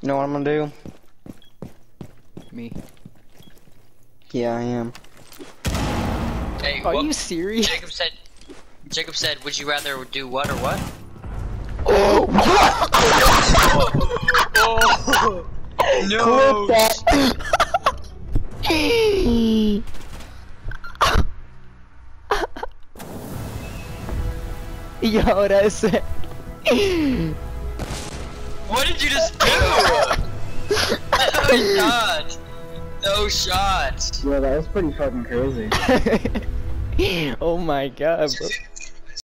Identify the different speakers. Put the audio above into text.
Speaker 1: You know what I'm gonna do?
Speaker 2: Me.
Speaker 1: Yeah, I am.
Speaker 3: Hey,
Speaker 2: Are
Speaker 3: what-
Speaker 2: you serious?
Speaker 3: Jacob said. Jacob said, "Would you rather do what or what?"
Speaker 2: Oh!
Speaker 3: No. Oh, oh, oh.
Speaker 2: Yo, that's it.
Speaker 3: What did you just do? oh god. No shot.
Speaker 4: Yeah, that was pretty fucking crazy.
Speaker 2: oh my god, bro.